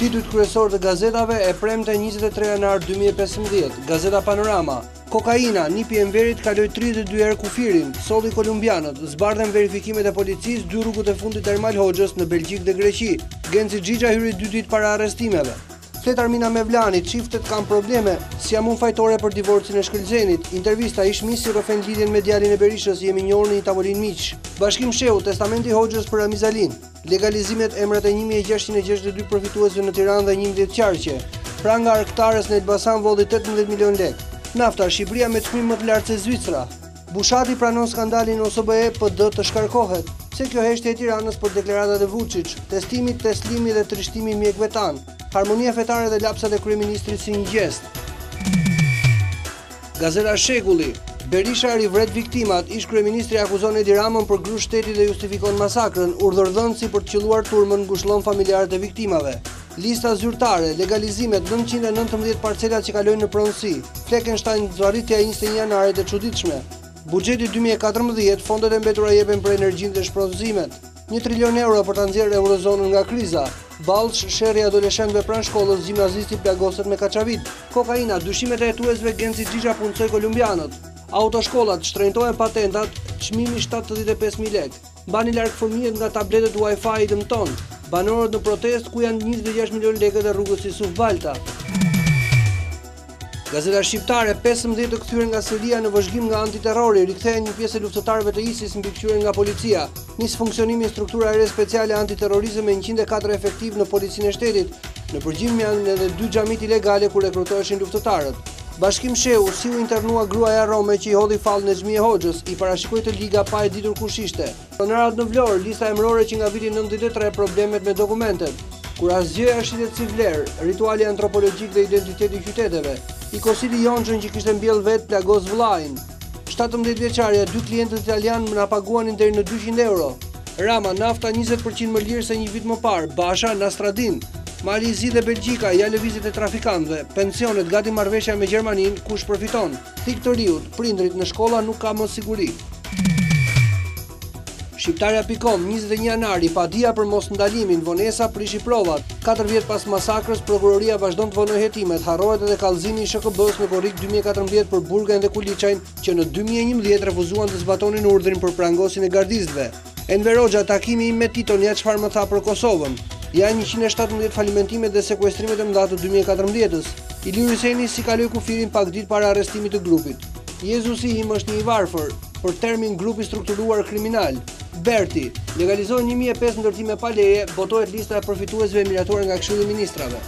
Titujt kryesorë të gazetave e premte 23 janar 2015, Gazeta Panorama, Kokaina, nipi i Enverit kaloi 32 herë kufirin, solli kolumbianët, zbardhen verifikimet e policisë, dy rrugët e fundit të Ermal Hoxhës në Belgjik dhe Greqi, Genci Xhixha hyri 2 ditë para arrestimeve. Flet Armina Mevlani, Çiftet kanë probleme, s'jam unë fajtore për divorcin e Shkëlzenit. Intervista, Ish misi rrëfen lidhjen me djalin e Berishës, jemi njohur në një tavolinë miqsh. Bashkim Shehu, Testamenti i Hoxhës për Ramiz Alinë. Legalizimet, Emrat e një mijë e gjashtëqind e gjashtëdhjetë e dy përfituesve në Tiranë dhe njëmbëdhjetë qarqe. Pranga arkëtares në Elbasan vodhi tetëmbëdhjetë milionë lekë. Nafta, Shqipëria me çmim më të lartë se Zvicra. Bushati pranon skandalin OSBE, PD të shkarkohet. Pse kjo heshtje e Tiranës për deklaratat e Vuçiç, testimi, teslimi dhe trishtimi i mjekëve tanë? Harmonia fetare dhe lapsat e kryeministrit si një gjest. Gazeta Shekulli, Berisha rivret viktimat, ish-kryeministri akuzon Edi Ramën për grusht shteti dhe justifikon masakrën, urdhërdhënësi për të qëlluar turmën ngushëllon familjarët e viktimave. Lista zyrtare, legalizimet, nëntëqind e nëntëmbëdhjetë parcelat që kalojnë në pronësi, Fleckenstein, zvarritja e njëzet e një janarit e çuditshme, Buxheti dy mijë e katërmbëdhjetë, fondet e mbetura jepen për energjinë dhe shpronësimet, Një trilion euro për ta nxjerrë eurozonën nga kriza, Ballsh, sherri i adoleshentëve pranë shkollës, gjimnazisti plagoset me kaçavit, Kokaina, dyshimet e hetuesve Genci Xhixha punësoi kolumbianët, Autoshkollat, shtrenjtohen patentat, çmimi shtatëdhjetë e pesë mijë lekë. Mbani larg fëmijët nga tabletët Wi-Fi i dëmton, banorët në protestë ku janë njëzet e gjashtë milionë lekët e rrugës Jusuf Balta. Gazeta Shqiptare, pesëmbëdhjetë të kthyer nga Siria në vëzhgim nga antiterrori, rikthehen një pjesë e luftëtarëve të ISIS mbikëqyren nga policia. Nis funksionimin struktura e re speciale antiterrorizëm me njëqind e katër efektivë në Policinë e Shtetit. Në përgjim janë edhe dy xhamitë ilegale ku rekrutoheshin luftëtarët. Bashkim Shehu, si u internua gruaja rome që i hodhi fall Nexhmije Hoxhës, i parashikoi të liga pa e ditur kush ishte. Pronarët në Vlorë, lista emërore që nga viti nëntëdhjetë e tre, problemet me dokumentet. Kur asgjëja shitet si vlerë, rituali antropologjik dhe identiteti i qyteteve. I kositi jonxhën që kishte mbjellë vetë plagos vëllain. Shtatëmbëdhjetë vjeçarja, dy klientët italianë na paguanin deri në dyqind euro. Rama, nafta njëzet për qind më lirë se një vit më parë, Basha, Nastradin. Mali i Zi dhe Belgjika, ja lëvizjet e trafikantëve, pensionet, gati marrëveshja me Gjermaninë, kush përfiton. Thikë të riut, prindërit në shkolla, nuk ka më siguri. Shqiptarja.com, njëzet e një janari, padia për mosndalimin, vonesa prishi provat. Katër vjet pas masakrës, prokuroria vazhdon të vonojë hetimet, harrohet edhe kallëzimi i SHKB-së në korrik dy mijë e katërmbëdhjetë për Burgajn dhe Kuliçajn, që në dy mijë e njëmbëdhjetë refuzuan të zbatonin urdhrin për prangosjen e gardistëve. Enver Hoxha, Takimi im me Titon, ja çfarë më tha për Kosovën. Ja njëqind e shtatëmbëdhjetë falimentimet dhe sekuestrimet e mëdha të dy mijë e katërmbëdhjetës. Ilir Hyseni si kaloi kufirin pak ditë para arrestimit të grupit. Jezusi im është një i varfër. Për termin grup i strukturuar kriminal, Berti, legalizoi 1005 ndërtime pa leje, botohet lista e përfituesve e miratuar nga Këshilli i Ministrave.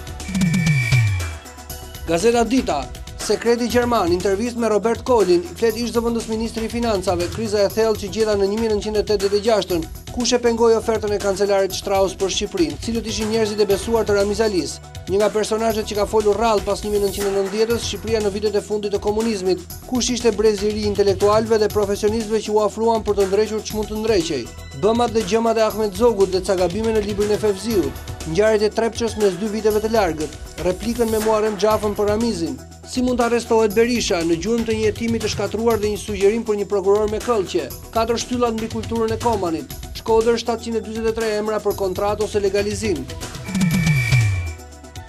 Gazeta Dita, Sekreti Gjerman, intervistë me Robert Kolin, flet ish zëvendësministri i financave, kriza e thellë që gjeta në 1986-ën, kush e pengoi ofertën e kancelarit Strauss për Shqipërinë, cilët ishin njerëzit e besuar të Ramiz Alisë, një nga personazhet që ka folur rrallë pas 1990-ës, Shqipria në vitet e fundit të komunizmit, Kush ishte brezi i ri i intelektualëve dhe profesionistëve që u afruan për të ndrequr ç'mund të ndreqej? Bëmat dhe gjëmat e Ahmet Zogut dhe ca gabime në librin e Fevziut, ngjarjet e Trepçës mes dy viteve të largët, replikë me Muharrem Xhafën për Ramizin, Si mund të arrestohet Berisha, në gjurmë të një hetimi të shkatërruar dhe një sugjerim për një prokuror me këllqe, katër shtyllat mbi kulturën e Komanit, Shkodër shtatëqind e dyzet e tre emra për kontratë ose legalizim.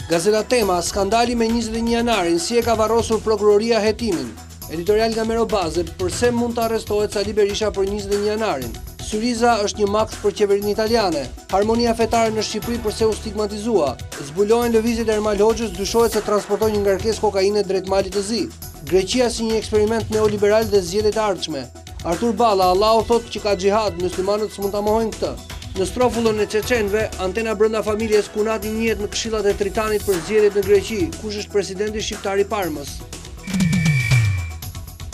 Gazeta Tema, skandali me 21 janarin, si e ka varrosur prokuroria hetimin. Editorial nga Mero Baze, përse mund të arrestohet Sali Berisha për 21 janarin. Syriza është një makth për qeverinë italiane. Harmonia fetare në Shqipëri përse u stigmatizua. Zbulohen lëvizjet e Ermal Hoxhës, dyshohet se transportoi një ngarkesë kokaine drejt Malit të Zi. Greqia si një eksperiment neoliberal dhe zgjedhjet e ardhshme. Arthur Balla, Allahu thotë që ka xhihad, myslimanët s'mund ta mohojnë këtë. Në strofullën e çeçenëve, antena brenda familjes, kunati njihet në këshillat e Tritanit për zgjedhjet në Greqi, kush është presidenti shqiptar i Parmës.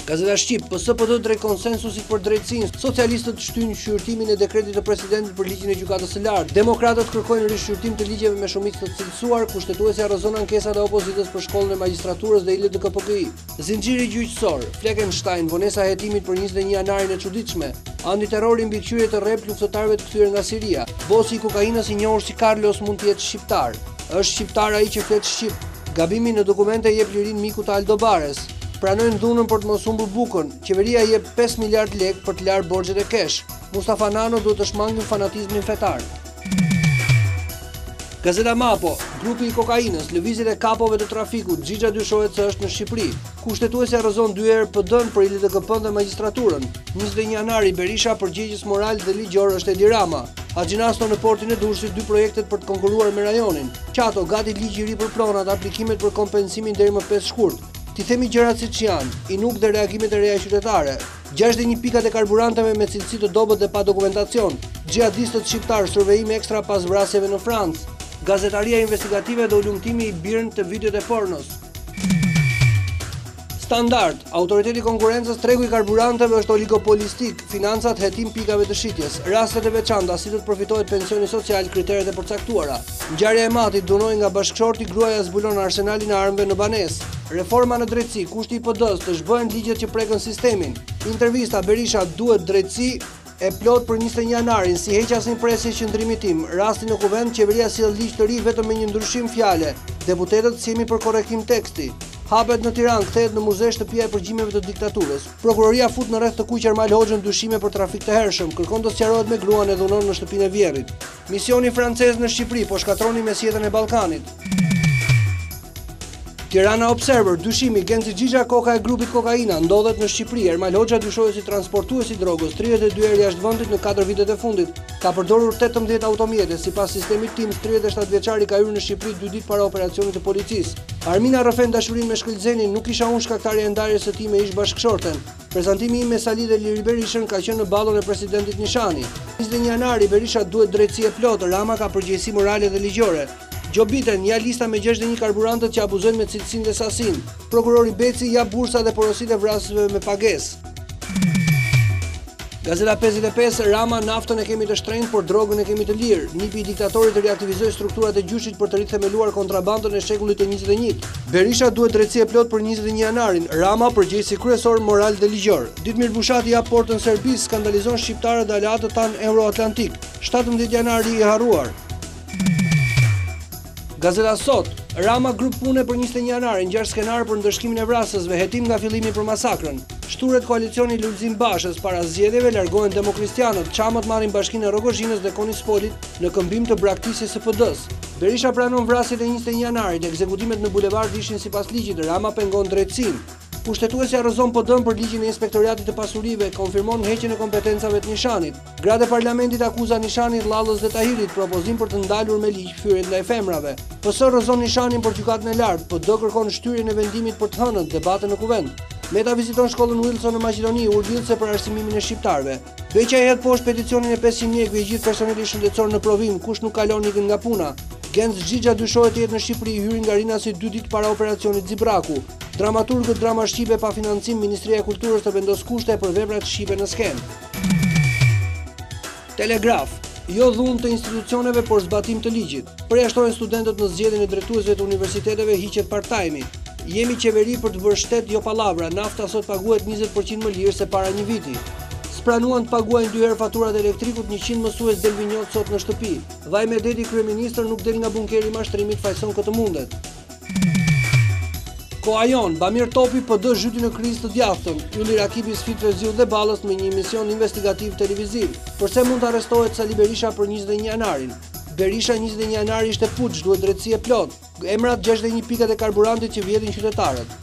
Gazeta Shqip, PS-PD drejt konsensusit për drejtësinë, socialistët shtyjnë shqyrtimin e dekretit të presidentit për ligjin e gjykatës së lartë. Demokratët kërkojnë rishqyrtim të ligjeve me shumicë të cilësuar, kushtetuesja rrëzon ankesat e opozitës për shkollën e magjistraturës dhe ILDKPKI. Zinxhiri gjyqësor, Fleckenstein, vonesa e hetimit për njëzet e një janarin e çuditshme, antiterrori mbikëqyrje të rreptë luftëtarëve të kthyer nga Siria, bosi i kokainës i njohur si Carlos mund të jetë shqiptar. Është shqiptar ai që flet shqip. Gabimi në dokumente i jep lirinë mikut të Aldo Bares. Pranojnë dhunën për të mos humbur bukën, qeveria jep pesë miliardë lekë për të larë borxhet e KESH. Mustafa Nano duhet të shmangim fanatizmin fetar. Gazeta Mapo, grupi i kokainës, lëvizjet e kapove të trafikut, Xhixha dyshohet se është në Shqipëri. Kushtetuesja rrëzon dy herë PD-në për ILDKP-në dhe magjistraturën. 21 janari, Berisha përgjegjës moral dhe ligjor është Edi Rama. Haxhinasto në portin e Durrësit dy projektet për të konkurruar me rajonin. Çato, gati ligji i ri për pronat, aplikimet për kompensimin deri më 5 shkurt. T'i themi gjërat siç janë, i nuk dhe reagimet e reja qytetare. Gjashtëdhjetë e një pikat e karburanteve me cilësi të dobët dhe pa dokumentacion, xhihadistët shqiptarë survejim ekstra pas vrasjeve në Francë, gazetaria investigative dhe hulumtimi i BIRN të videot e pornos. Standard, Autoriteti i Konkurrencës tregu i karburanteve është oligopolistik, financat hetim pikave të shitjes, rastet e veçanta si do të përfitohet pensioni social, kriteret e përcaktuara. Ngjarja e Matit, dhunohej nga bashkëshorti, gruaja zbulon arsenalin e armëve në banesë. Reforma në drejtësi, kushti i PD-së, të zhbëhen ligjet që prekën sistemin. Intervista, Berisha, Duhet drejtësi e plotë për njëzet e një janarin, s'i heq asnjë presje qëndrimit tim. Rasti në Kuvend, Qeveria sjell ligj të ri vetëm me një ndryshim fjale, deputetët s'jemi për korrektim teksti. Hapet në Tiranë, kthehet në muze shtëpia e përgjimeve të diktaturës. Prokuroria fut në rreth të kuq Ermal Hoxhën dyshime për trafik të hershëm, kërkon të sqarohet me gruan e dhunon në shtëpinë e vjerrit. Misioni francez në Shqipëri po shkatroni mesjetën e Ballkanit. Tirana Observer, dyshimi Genti Xhixha koka e grupit kokaina ndodhet në Shqipëri. Ermal Hoxha dyshohet si transportues i drogës 32 herë jashtë vendit në 4 vitet e fundit. Ka përdorur 18 automjete, sipas sistemit TIMS, 37 vjeçari ka hyrë në Shqipëri 2 ditë para operacionit të policisë. Armina rrëfen dashurinë me Shkëlzenin, nuk isha unë shkaktarja e ndarjes së tij me ish-bashkëshorten. Prezantimi im me Sali dhe Liri Berishën ka qenë në ballun e presidentit Nishani. 21 janari, Berisha duhet drejtësi e plotë, Rama ka përgjegjësi morale dhe ligjore. Gjobiten, ja lista me 61 karburantet që abuzojnë me cilësinë dhe sasinë. Prokurori Beci, ja bursa dhe porositë e vrasësve me pagesë. Gazeta pesëdhjetë e pesë, Rama, naftën e kemi të shtrenjtë, por drogën e kemi të lirë. Nipi i diktatorit riaktivizoi strukturat e gjyshit për të rithemeluar kontrabandën e shekullit të njëzet e njëtë. Berisha duhet drejtësi e plotë për njëzet e një janarin, Rama, përgjegjësi kryesor moral dhe ligjor. Ditmir Bushati i hap portën Serbisë, skandalizon shqiptarët dhe aleatët tanë euroatlantikë. Shtatëmbëdhjetë janari i harruar. Gazeta Sot, Rama grup pune për njëzet e një janarin, gjashtë skenarë për ndëshkimin e vrasësve, hetim nga fillimi për masakrën. Shthuret koalicioni i Lulzim Bashës, para zgjedhjeve largohen demokristianët, çamët marrin bashkinë e Rrogozhinës dhe Konispolit në këmbim të braktisjes së PD-së. Berisha pranon vrasjet e njëzet e një janarit, ekzekutimet në bulevard ishin sipas ligjit, Rama pengon drejtësinë. Kushtetuesja rrëzon PD-në për ligjin e Inspektoriatit të Pasurisë, konfirmon heqjen e kompetencave të Nishanit. Gratë e Parlamentit akuza Nishanit, Llallës dhe Tahirit, propozim për të ndalur me ligj fyerjet ndaj femrave. PS rrëzon Nishanin për Gjykatën e Lartë, PD kërkon shtyrjen e vendimit për të hënën, debate në Kuvend. Meta viziton shkollën Wilson në Maqedoni, urë lidhëse për arsimimin e shqiptarëve. Beqaj hedh poshtë peticionin e pesëqind mjekëve i gjithë personeli shëndetësor në provim, kush nuk kalon ikën nga puna. Genc Xhixha dyshohet të jetë në Shqipëri hyri nga Rinasi dy ditë para operacionit Xibraku. Dramaturgët Drama Shqipe pa financim, Ministria e Kulturës të vendosë kushte për veprat shqipe në skenë. Telegraf, Jo dhunë të institucioneve, por zbatim të ligjit. Përjashtohen studentët në zgjedhjen e drejtuesve të universiteteve, hiqet part-time-i. Jemi qeveri për të bërë shtet, jo pallavra, nafta sot paguhet njëzet për qind më lirë se para një viti. S'pranuan të paguajnë dy herë faturat e elektrikut njëqind mësues delvinjotë sot në shtëpi. Vaj Medeti kryeministër nuk del nga bunkeri i mashtrimit fajëson kë të mundet. Koha jonë, Bamir Topi PD zhyti në krizë të djathtën, Ylli Rakipi sfidë Fevziut dhe Ballës me një emision investigativ televiziv, Përse mund të arrestohet Sali Berisha për njëzet e një janarin? Berisha njëzet e një janari ishte puç, duhet drejtësi e plotë. Emrat 61 pikat e karburantit që vjedhin qytetarët.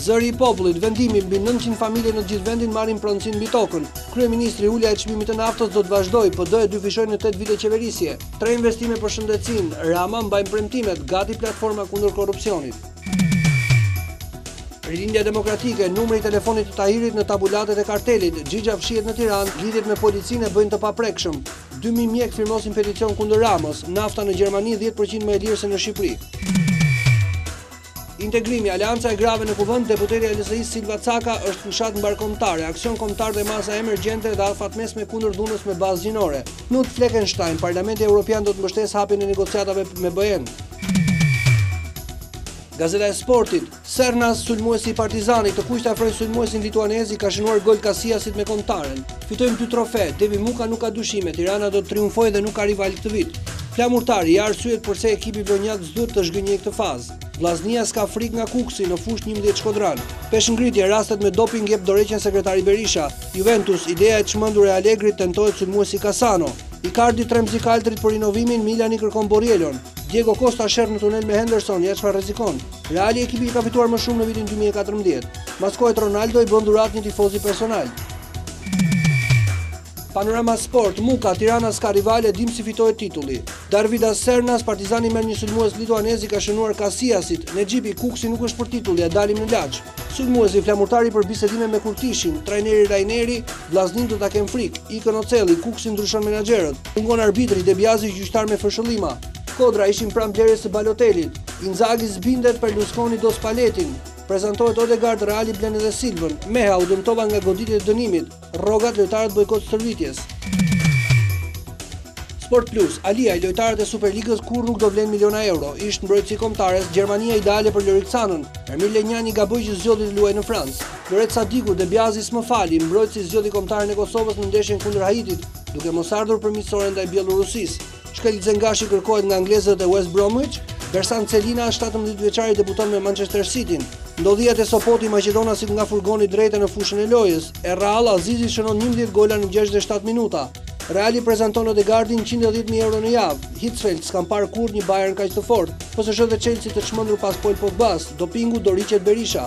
Zëri i popullit, vendimi mbi 900 familje në gjithë vendin marrin pronësinë mbi tokën. Kryeministri ulja e çmimit të naftës do të vazhdojë, PD e dyfishoi në 8 vite qeverisje. Tre investime për shëndetësinë, Rama mbajmë premtimet, gati platforma kundër korrupsionit. Rilindja Demokratike, numri i telefonit të Tahirit në tabulatet e kartelit, Xhixha fshihet në Tiranë, lidhjet me policinë e bëjnë të paprekshëm. Dy mijë mjekë firmosin peticion kundër Ramës, nafta në Gjermani dhjetë për qind më e lirë se në Shqipëri. Integrimi, Aleanca e Grave në Kuvend, deputetja e LSI-së Silva Caka është fushatë mbarëkombëtare, aksion kombëtar dhe masa emergjente dhe afatmesme kundër dhunës me bazë gjinore. Knut Fleckenstein, Parlamenti Europian do të mbështesë hapjen e negociatave me BE-në. Gazeta e Sportit, Sernas, sulmuesi i Partizanit, të kuqtë afrojnë sulmuesin lituanez, i ka shënuar gol Kasiasit me Kombëtaren. Fitojmë dy trofe, Devi Muka nuk ka dyshime, Tirana do të triumfojë dhe nuk ka rival këtë vit. Flamurtari, ja arsyet përse ekipi vlonjat s'do të zhgënjejë këtë fazë. Vllaznia s'ka frikë nga Kukësi, në fushë njëmbëdhjetë shkodranë. Peshëngritje, rastet me doping jep dorëheqjen sekretari Berisha. Juventus, ideja e çmendur e Allegrit, tentohet sulmuesi Cassano. Icardi tremb zikaltrit për rinovimin, Milani kërkon Borriellon. Diego Costa sherr në tunel me Henderson, ja çfarë rrezikon. Reali ekipi që ka fituar më shumë në vitin 2014. Maskohet Ronaldo i bën dhuratë një tifozi personal. Panorama Sport, Muka, Tirana s'ka rivale, dimë si fitohet titulli. Darvidas Sernas, Partizani merr një sulmues lituanez i ka shënuar Kasiasit, Nexhipi Kukësi nuk është për titull, e ndalim në Laç. Sulmuesi Flamurtari për bisedime me Kurtishin, trajneri Rajneri, Vllazninë do ta kenë frikë, ikën Ocelli, Kukësi ndryshon menaxherët. Mungon arbitri De Biasi gjyqtar me fërshëllima. Kodra ishin pranë blerjes së Balotellit. Inzaghi s'bindet, Berlusconi do Spallettin. Prezantohet Odegaard, Reali blen edhe Silvën. Meha u dëmtova nga goditjet e dënimit. Rrogat, lojtarët bojkot stërvitjes. Sport Plus, Aliaj, lojtarët e Superligës kurrë nuk do vlejnë miliona euro, ish-mbrojtësi i kombëtares, Gjermania ideale për Lorik Canën, Ermir Lenjani gaboi që zgjodhi të luajë në Francë, Loret Sadiku, De Biasi s'më fali, mbrojtësi zgjodhi kombëtaren e Kosovës në ndeshjen kundër Haitit, duke mos ardhur për miqësoren ndaj Bjelorusisë. Shkëlzen Gashi kërkohet nga anglezët e West Bromwich, Bersant Celina, 17-vjeçari debuton me Manchester Cityn. Ndodhia te Sopoti, maqedonasit nga furgoni drejt e në fushën e lojës. E rrallë, Azizi shënon 11 gola në 67 minuta. Reali prezanton Odegaardin 110.000 euro në javë. Hitzfeld s'kam parë kurrë një Bayern kaq të fortë. PSG dhe Chelsea të çmendur pas Paul Pogbas, dopingu dorëzohet Berisha.